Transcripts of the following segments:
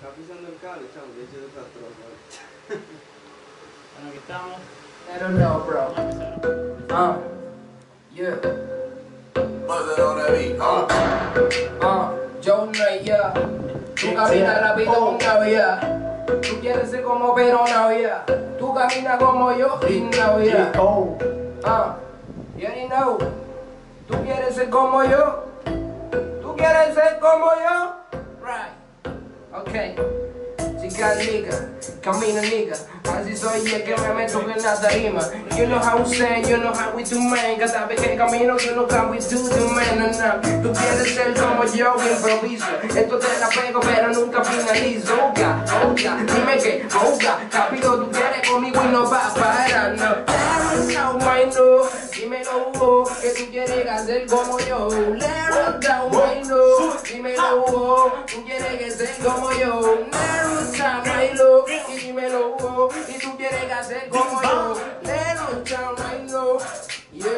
Está pisando el cable, chamo, de hecho desastroso. Bueno, aquí estamos. I don't know, bro. Uh, yeah. Buzz it on that beat. Uh. Uh, John Ray, yeah. Tú caminas rápido con Navidad. Tú quieres ser como pero Navidad. Tú caminas como yo Navidad. Oh. Uh, you already know. Tú quieres ser como yo. Tú quieres ser como yo. Okay. Chica nigga, camina nigga, así soy el que me meto en la tarima. You know how say, you know how we do man, cada vez que camino, you know how we do the man. No, no. Tú quieres ser como yo, improviso. Esto te la pego, pero nunca finalizo. Oga, oga, dime que, oga, rápido tú quieres conmigo y no va a parar. No, no, my no, dímelo, oh, que tú quieres hacer como yo. Let down, my no, dímelo, oh, tú quieres ser como yo. Let down, my no, y dímelo, oh, y tú quieres hacer como yo. Let down, my no, yeah,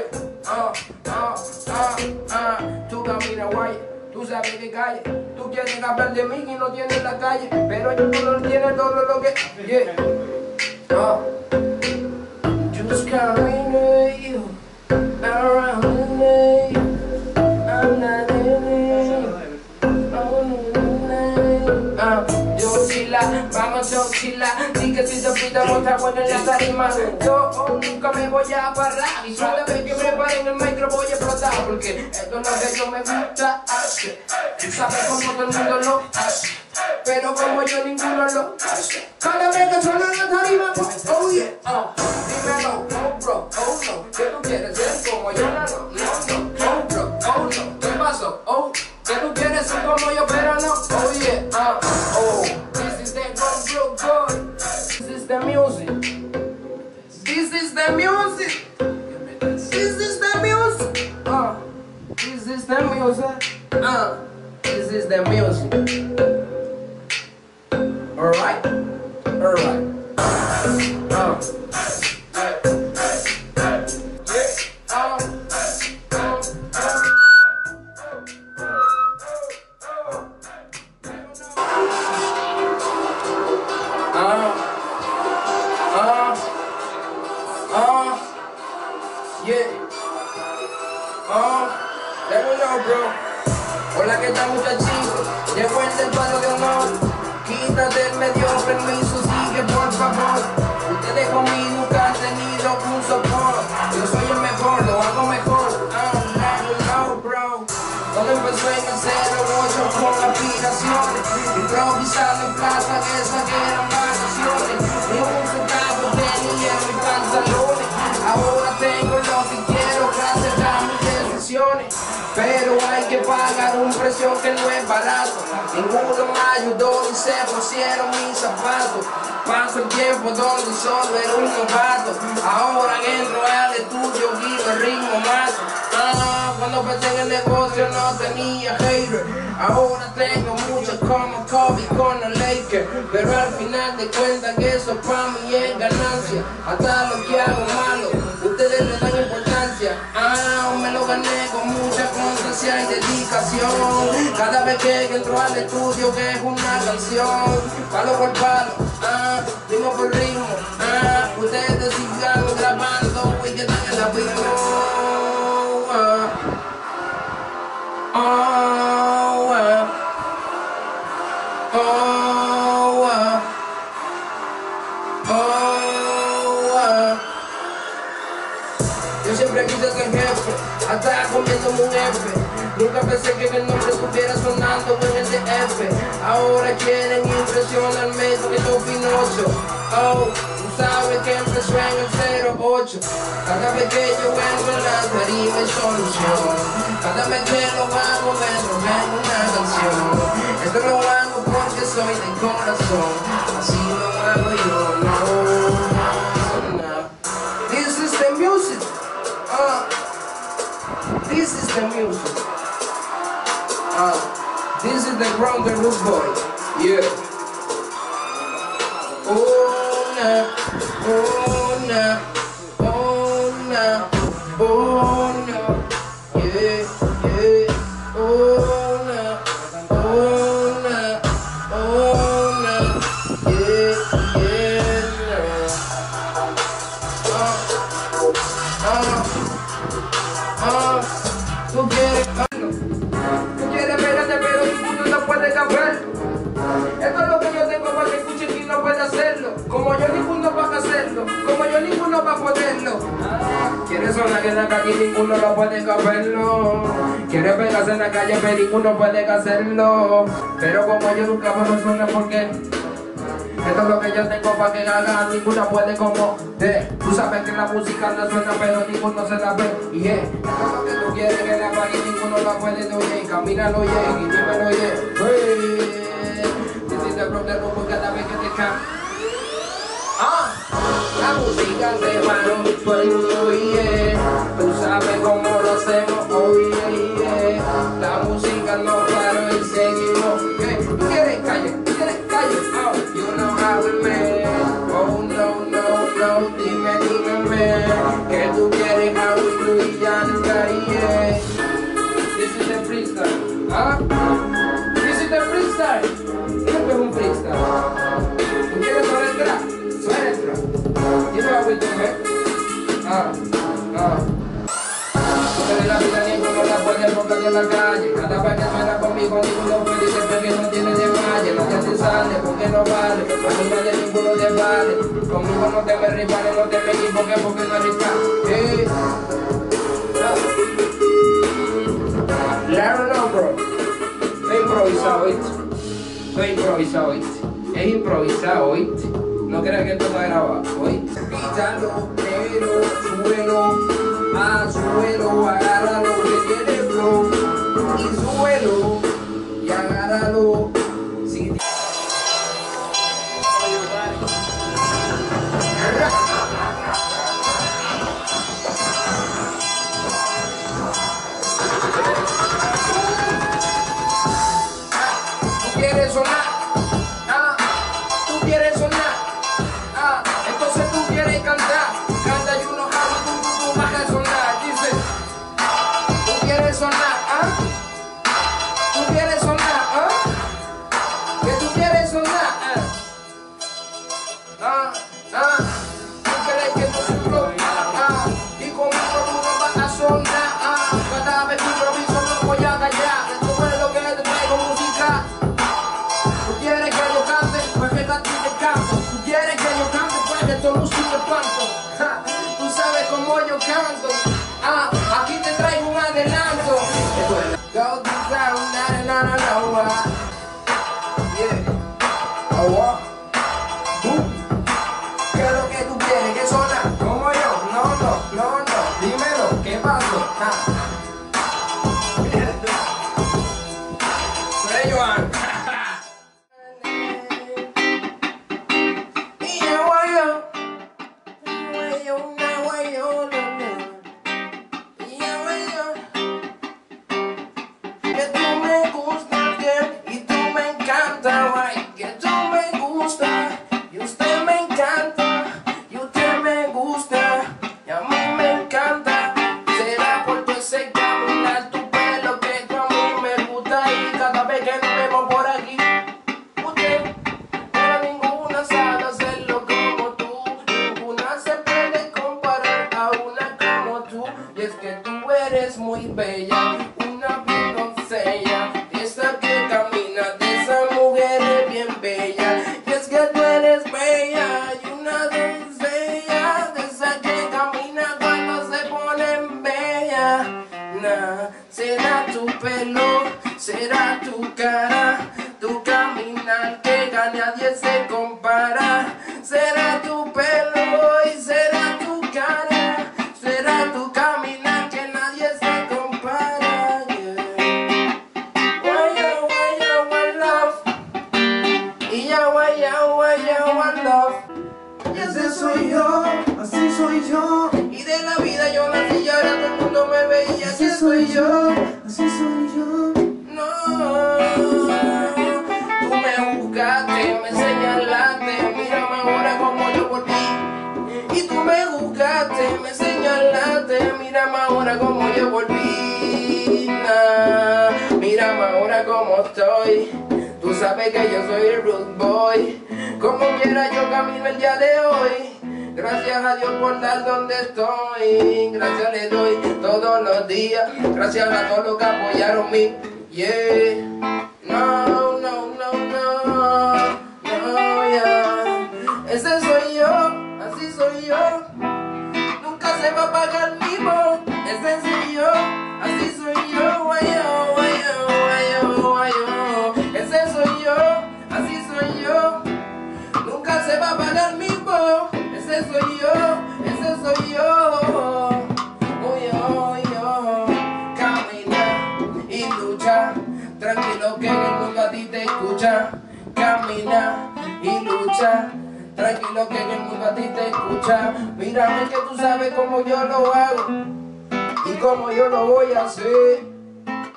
ah, ah, ah, ah, tú caminas guay. Tú sabes que calle, tú quieres hablar de mí y no tienes la calle, pero yo no tiene todo lo que, yeah, ah. Just coming to you around night. I'm not in it. Ah, Yo chila, vamos yo chila Di que si te pidamos está bueno en la tarima. Yo oh, nunca me voy a parar. Y cada vez que me pare en el micro voy a explotar. Porque esto es lo que yo me gusta hacer. Sabes cómo todo el mundo lo hace Pero como yo ninguno lo Cada vez que suena la tarima Oh yeah, oh Dímelo, oh bro, oh no Que tú quieres ser como yo, no, no, Oh bro, oh no, ¿qué pasó? Oh que tú quieres ser como yo, pero no. Oh yeah, uh, oh. This is the Bro Boy. This is the music. This is the music. This is the music. Uh, this is the music. Uh, this is the music. Hola, ¿qué tal, muchachito? Llegó el del palo de honor. Quítate el medio Pero hay que pagar un precio que no es barato. Ninguno me ayudó ni se pusieron mis zapatos. Paso el tiempo donde solo era un novato. Ahora entro al estudio y el ritmo mato. Ah, cuando empecé en el negocio no tenía hater. Ahora tengo muchos como Kobe con los Lakers. Pero al final de cuentas que eso para mí es ganancia. Hasta lo que hago malo, ustedes le dan importancia. Ah, me lo gané con y dedicación. Cada vez que entro al estudio que es una canción. Palo por palo, ah, ritmo por ritmo. Ah, Quise ser jefe, hasta comiéndome un F. Nunca pensé que el nombre estuviera sonando en el DF. Ahora quieren impresionarme que soy Pinocho. Oh, tú sabes que empezó en el 08. Cada vez que yo entro en la tarima hay solución. Cada vez que lo hago me en una canción. Esto lo hago porque soy de corazón. Así lo hago yo, this is the music. Uh, this is the ground the root boy. Yeah. Oh na, oh na, calle ninguno lo puede caperlo. Quiere pegarse en la calle, pero ninguno puede hacerlo. Pero como yo nunca puedo sonar porque esto es lo que yo tengo para que haga, ninguna puede como de. Tú sabes que la música no suena, pero ninguno se la ve. Y yeah. es lo que tú quieres que la pague, ninguno la puede, oye. Camínalo, oye, y dímelo, oye. Hey. This is the problem, cada vez que te cae. Música paró, todo el mundo, yeah. Tú sabes cómo lo hacemos, yeah. La música no paró y seguimos. ¿Qué? ¿Tú quieres calle? ¿Tú quieres calle? Oh, you know how we make. Oh no, no, no, dime, dime, que tú quieres how we do y ya yeah. This is the freestyle. ¿Ah? Vale. Conmigo no te me rivales, no te me equivoques porque no eres Eh. Claro, no, bro. Estoy improvisado, ¿oíste? Estoy improvisado, ¿oíste? Es improvisado, ¿oíste? No creas que esto está grabado, ¿oíste? Quítalo, pero suelo, a suelo, agarra que tiene flow y suelo y agárralo. Quieres sonar, cómo me señalaste, mírame ahora como yo volví. Nah, mírame ahora como estoy. Tú sabes que yo soy el root boy. Como quiera yo camino el día de hoy. Gracias a Dios por dar donde estoy. Gracias le doy todos los días. Gracias a todos los que apoyaron mi. Yeah. No, no, no, se va a pagar ti te escucha. Mírame que tú sabes cómo yo lo hago y cómo yo lo voy a hacer.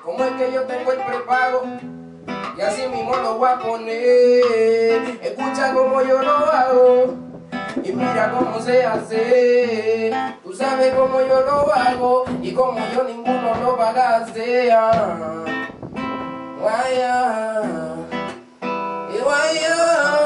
Cómo es que yo tengo el prepago y así mismo lo voy a poner. Escucha cómo yo lo hago y mira cómo se hace. Tú sabes cómo yo lo hago y cómo yo ninguno lo va a hacer. Guaya, y guaya,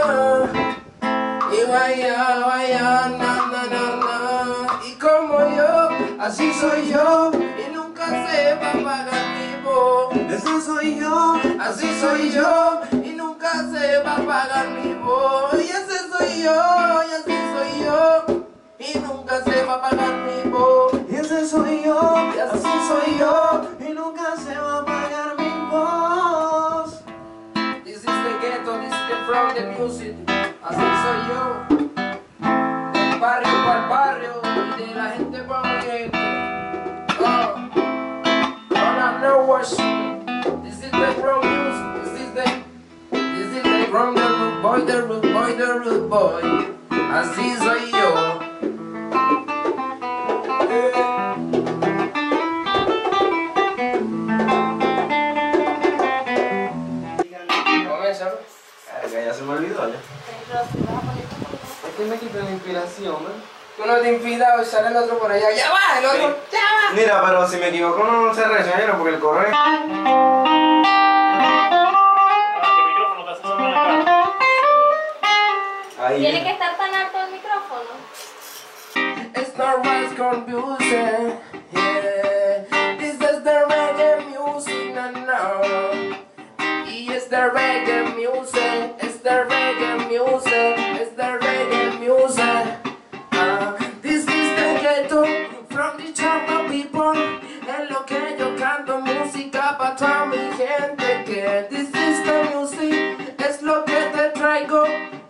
y guaya, guaya, na, na, na, na. Y como yo, así soy yo y nunca se va a apagar mi voz. Ese soy yo, Así soy yo y nunca se va a apagar mi voz. Y ese soy yo, y así soy yo y nunca se va a apagar mi voz. y ese soy yo, así soy yo, y nunca se va a apagar mi voz. This is the ghetto, this is the from the music. I know was this is the from music. This is the this is the from the root boy, the root boy, the root boy. Así soy yo. Comienza. Verga, ya se me olvidó ya. Es que me quité la inspiración, ¿eh? Tú no te infidas y sale el otro por allá. ¡Ya va! El otro. ¡Ya va! Mira, pero si me equivoco no se rechazaron porque el correo. Ah. Ahí. Tiene que estar tan alto el micrófono. It's not right confusing. Yeah. This is the reggae music, no, no. Y it's the reggae music. It's the reggae music. It's the reggae music. Toda mi gente. Que this music. Es lo que te traigo.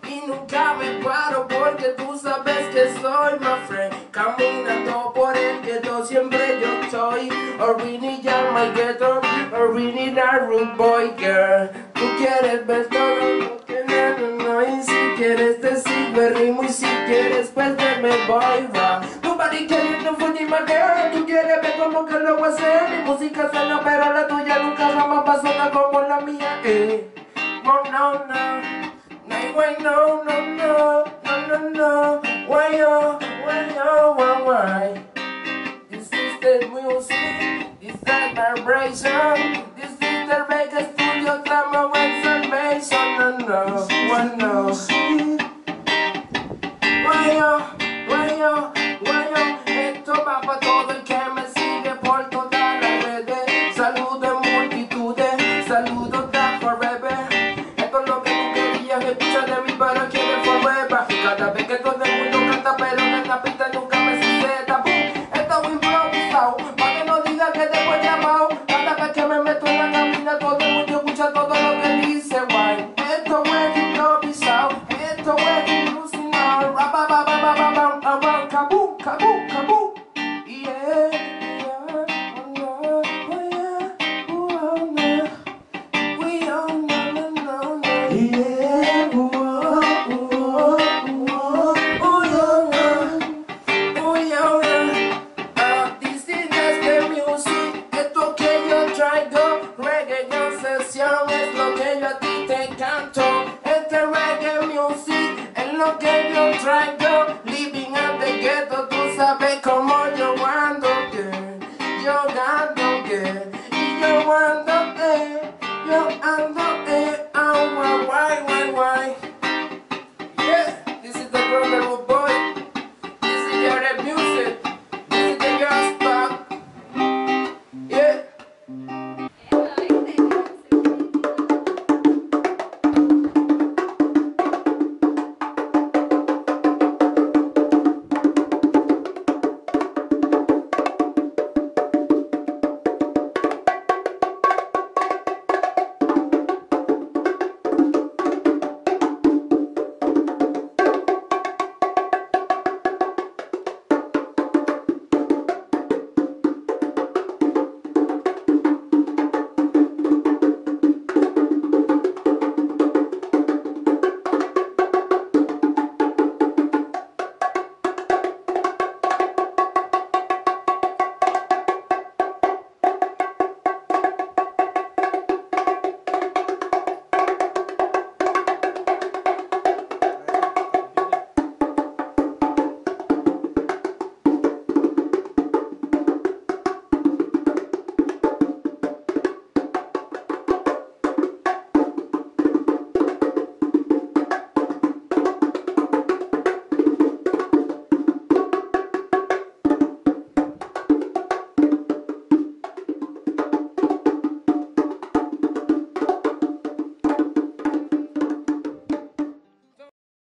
Y nunca me paro porque tú sabes que soy my friend. Caminando por el ghetto siempre yo estoy. Original my ghetto, original root boy girl. Tú quieres ver todo lo que no. Y si quieres te sigo el ritmo y si quieres pues me voy va. Nobody can no funny my girl. Cómo que lo voy a hacer. Mi música suena pero la tuya nunca yeah.